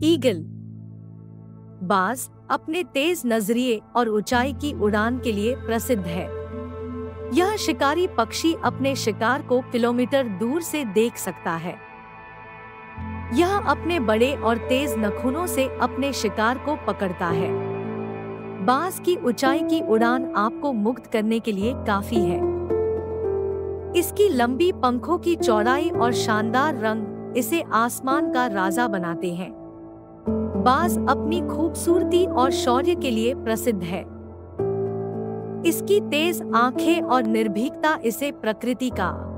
Eagle. बाज अपने तेज नज़रिए और ऊंचाई की उड़ान के लिए प्रसिद्ध है। यह शिकारी पक्षी अपने शिकार को किलोमीटर दूर से देख सकता है। यह अपने बड़े और तेज नखूनों से अपने शिकार को पकड़ता है। बाज की ऊंचाई की उड़ान आपको मुक्त करने के लिए काफ़ी है। इसकी लंबी पंखों की चौड़ाई और शानदार रंग इसे आसमान का राजा बनाते हैं। बाज अपनी खूबसूरती और शौर्य के लिए प्रसिद्ध है। इसकी तेज आँखें और निर्भीकता इसे प्रकृति का